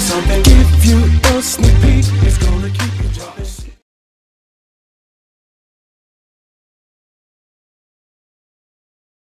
something if you don't